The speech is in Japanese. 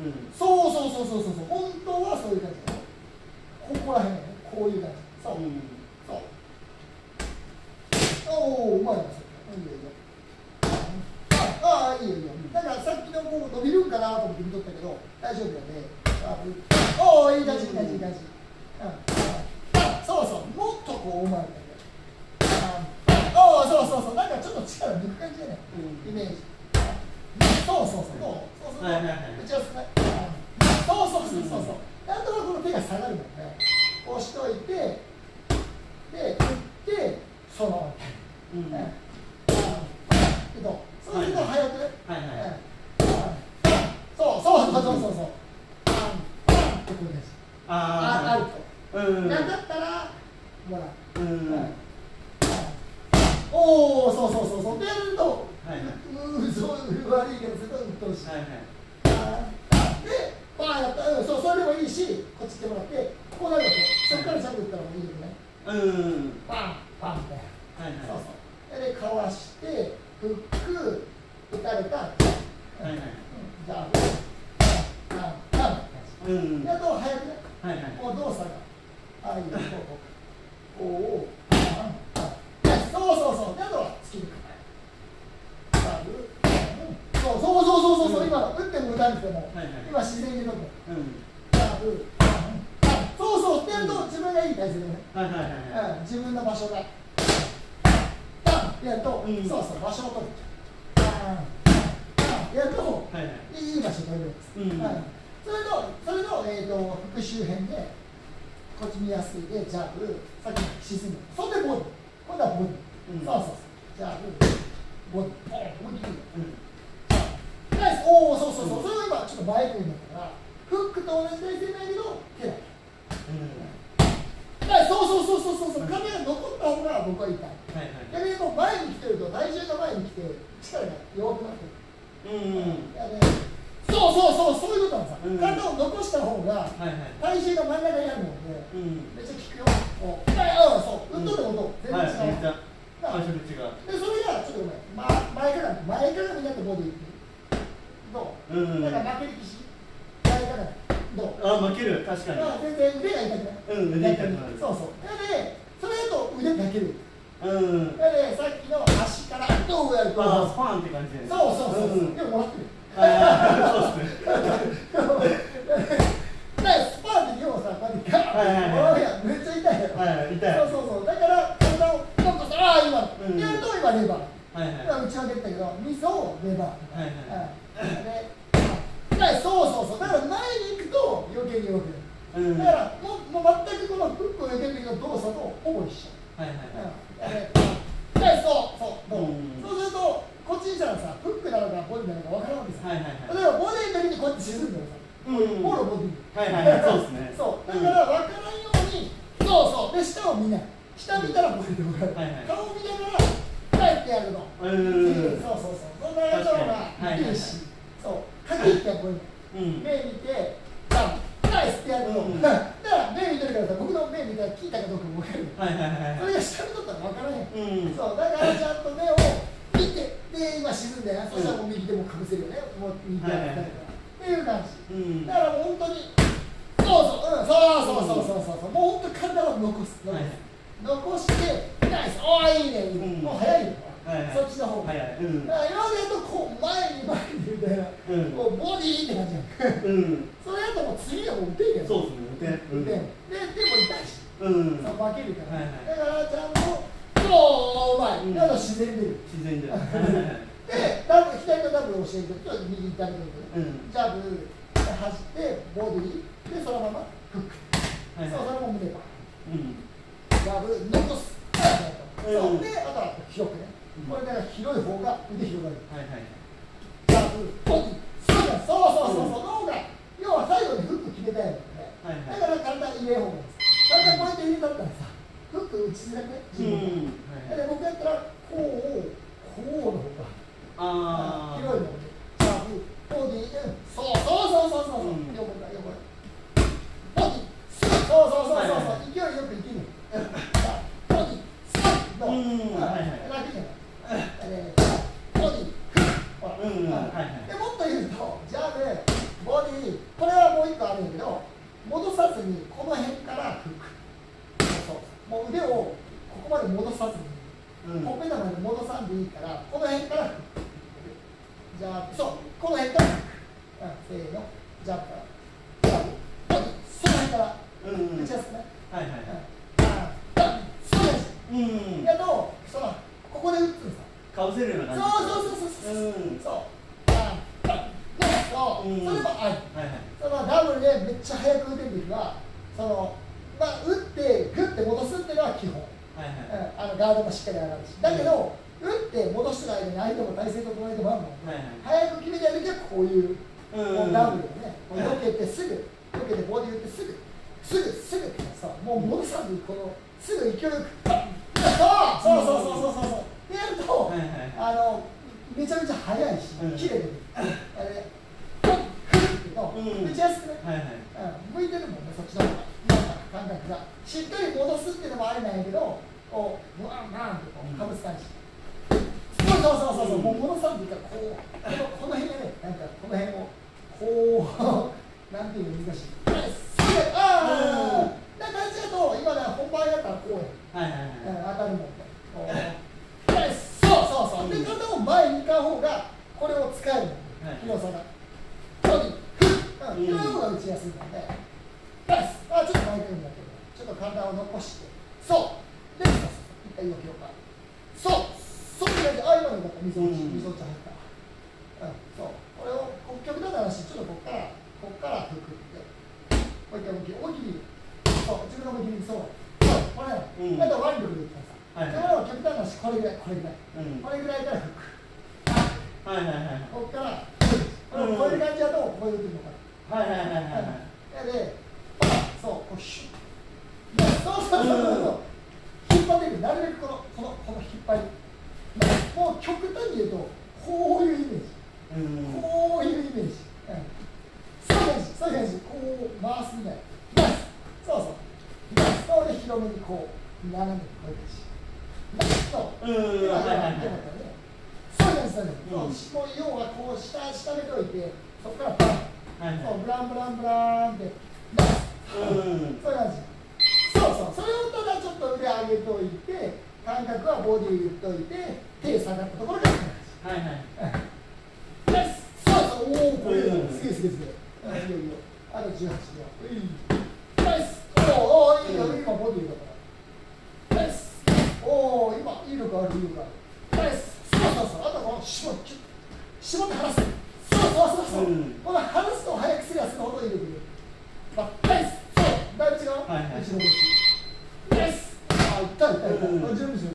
うん。そうそうそうそうそう。そう本当はそういう感じ。ここら辺ね。こういう感じ。そう、うん。そう。おおうまいなそれいいよいいよ。ああいいよいいよ。だからさっきのこう伸びるんかなと思って見とったけど大丈夫やね。あおおいい感じいい感じいい感じ。うん。あそうそうもっとこううまいおおそうそうそうなん。かちょっと力抜く感じやねイメージそうそうそうそうそうそうはいはいはい打ち合わせそうそうそうそうそうなんとなくこの手が下がるもんね押しといてで打ってそのままうんうんはいけどそうすると早くねはいそうそうそうそうそうそうパンパンってこうですあああるあうとんなかったらほらうんおおそうそうそうそうでやるとはいはいうーそう悪いけどするとうっとうしいはいはい。で、バーンやったら、うん、そう、それでもいいし、こっち来てもらって、こうなるわけ。そこからジャンプ打ったらもういいよね。うんバン、バンみたいな。はい。そうはいそう。で、かわして、フック、打たれた、はいはい。じゃあ、バン、バン、バンってうん。で、あと、早くね、はいはい。こう動作が、ああいう、こう、こう、こう、バン、バン。でそうそうそう。で、あとは、突き抜く。サーブ、うんそうそうそうそうそう、今、打っても打たなくても、はいはい今、自然に動く。うんサーブそうそうってやると自分がいい体勢でね、はいはいはいはいうん、自分の場所がバンってやると、うん。そうそう場所を取る。やるとはいはい。いい場所取れるんです、うん。それのそれの、えー、と復周辺でこっち見やすいでジャブさっき沈む。そんでボディ今度はボディ、うん。そうそうそう。ジャブボディボンボディうんナイスおおそうそうそう、それを今ちょっと前にんだからフックと同じ体勢なんやけど手だけはい、そうそうそうそうそうそう、髪が残った方が僕はいい。はいはい逆にこう前に来てると体重が前に来て力が弱くなってる。うんいやね、そうそうそうそういうことなんですよ。うん体を残した方がはいはい体重が真ん中にあるのでうんめっちゃ効くよ。おはい、うん、そう、運動でも全はい然違う。めっちゃだから感触違うでそれがちょっとごめん、ま、前かがみ前かがみになってボディどう？うんだから負ける気し前かがみどう？あ負ける確かにまあ全然腕が痛くない。うん腕痛くなるそうそう。で、それだと腕だける。うんで、さっきの足からどうやると。あスパンって感じでそうそうそう。んでももらってる。あーそうですねで、スパーって要はさ、こうやってガーはいはいはいッてやめっちゃ痛いよ。はい痛いそうそうそう。だから、体をポンとさ、ああ、今、うんやると今レバー。はいはい今打ち分けてたけど、ミスをレバー。はいはいうんで、でそうそうそう。だから前に行くと余計に弱くなる。うん。だからもうもう全くこのフックを入れてる時の動作とほぼ一緒。はいはいうんでそうそうどう、うん。そうするとこっちにしたらさフックなのかボディなのか分からんわけさ、はいはいはい。例えばボディの時にこうやって沈んでるさ、うんもろボディはいはいはい。そう。ですねそうだから分からんように、そうそう。で下を見ない。下見たらボディで分かる、はいはい。顔見ながら帰ってやるの、うんそうそうそう。そんなやつの方がいいし、そう。限ってこういううん。目見てバンナイスってやると、うんだから目見てるからさ僕の目見たら聞いたかどうかも分かる。はいはいはいはい。それが下見とったら分からへんうん。そうだからちゃんと目を見てで今沈んで、そしたらもう右手もかぶせるよね。もう右手やったりとか、っていう感じ。うん。だからもう本当にそうそう、うん、そうそうそう。そうそうもう本当に体を残す。残す、はい。残してナイス。おーいいね。うん。もう早いよ、そっちの方が、はいはい。うん。だから今までやるとこう前に前にみたいな、うん。こうボディーって感じやん。うん。それやともう次はもう打てんやん。そうですね打てん。打てんででも痛いし。うん。そう負けるから、はいはい。だからちゃんとそううまい、うん。だから自然に出る。自然じゃんはいはいはいでダブ左のダブルを教えると右ダブルうん。ジャブで走ってボディでそのままフック、はいそうそはのまま胸バいうん。ジャブ残す。そう。うんであとは広くね、うんこれだから広い方が腕広がる。はいはい。ジャブボディそうだそうそうそうそう、の方が要は最後にフック決めたいので、はいはい。だから簡単に入れん方がいいです体こうやって入れたった。らさフック打ちづらくね自分が、うん。はいはい。で僕やったらこうこうの方が。あー。広いのでジャブボディうんそうそうそうそうそう、うん。横だ横だボディスッそうそうそうそう勢いよくいける。うんボディスッの、うん。うんあはいはい。でもっと言うとジャブボディこれはもう一個あるんやけど戻さずにこの辺からフックそう。もう腕をここまで戻さずにうん。ほっぺたまで戻さんでいいからこの辺からフックじゃあそう。この辺からフック、うん、せーの。ジャブから。ジャブボディその辺から。うん打ちやすくない、はいはい。うん、そうです。うんやとそのここで打つんさかぶせるようなそう感じ。そうそうそうそうう。ん。そう。そう、うんそれもあるはいはい。そのダブルでめっちゃ速く打てる時はそのまあ打ってグッて戻すっていうのは基本、はいはい。うん、あのガードもしっかり上がるし。だけど、打って戻してる間に相手も体勢整えてもらうもん、はいはい。早く決めてやる時はこういう、うダブルでねこう避けてすぐ避けてボディ打ってすぐすぐすぐってさもう戻さずにこのすぐ勢いよくそうそう。そうそうそうそうそう。でやると、はいはい。あのめちゃめちゃ速いし、うん。綺麗で、あれ、フッっての、うん。打ちやすくね、はいはい。うん、向いてるもんね、そっちの方が、なんか感覚が。しっかり戻すっていうのもありなんやけど、こう、ブワンバンってこうかぶす感じ。そうそうそうそうそう、うんもう戻さんでいいから、こう、このこの辺がね、なんかこの辺を、こう、なんていうの難しい。ああ、な感じだと、今ね、本番やったらこうや。はいはいはい。うん当たるもんね。そうそう。で、体を前に行かん方が、これを使える。はい広さが。こうに、ふっ、うん、広い方が打ちやすいので。よしあ、ちょっと巻いてるんだけど、ちょっと体を残して。そう。で、一回動きようか。そう。そういう感じ。あ、今のよかった。水落ち、うん水落ち入った。うん、そう。これを、こう極端な話、ちょっとここから、ここからふくって。もう一回思いっきり、思いっきり。そう、自分の思いっきり、そう。そう、これ。うんだから腕力でいったさ。はいだから極端な話、これぐらい、これぐらい。うんこれぐらいからフック。はいはいはいここから、これこういう感じだと、こういうふうにのかな。はいはいはいはいはで、そう、こうシュッ。でそうそうそうそう。引っ張っていく。なるべくこの、この、この引っ張り。もう極端に言うと、こういうイメージ。うんこういうイメージ。うん、そういうそういう感じ。こう回すみたいな。そうそう。そうで広めにこう、斜めにこういう感じ。ナイスそう。んはいはいはいそういう。感じ、そう。いう感じ。そう要はこう下下めておいて、そこからバン。はいはいそうブランブランブランってナイスうんそういう。感じそう。そうそれをただちょっと腕上げといて感覚はボディ打っといて手下がったところからはいはいナイスそう。そうおおこれすげえすげえすげえいよいよあと18秒ナイスおおいいよ今ボディだからおお今いい力あるいい力ある。ナイスそうそうそうあとこの絞って絞って離すそう。そうそうそう、うんこの離すと早くすりゃするほどいい力いる。まあナイスそう。だいぶ違う、はいはい後ろ腰ナイスあいったいったいった、うん。準備しろ